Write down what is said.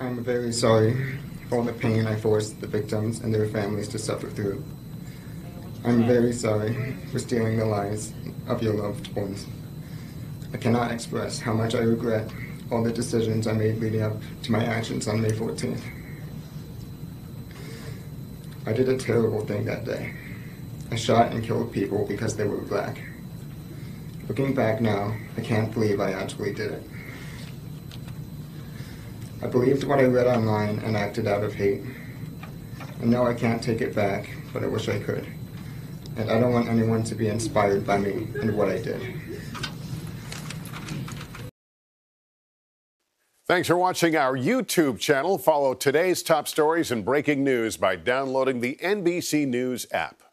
I'm very sorry for the pain I forced the victims and their families to suffer through. I'm very sorry for stealing the lives of your loved ones. I cannot express how much I regret all the decisions I made leading up to my actions on May 14th. I did a terrible thing that day. I shot and killed people because they were black. Looking back now, I can't believe I actually did it. I believed what I read online and acted out of hate. And now I can't take it back, but I wish I could. And I don't want anyone to be inspired by me and what I did. Thanks for watching our YouTube channel. Follow today's top stories and breaking news by downloading the NBC News app.